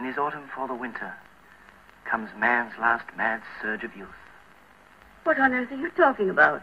in his autumn for the winter, comes man's last mad surge of youth. What on earth are you talking about?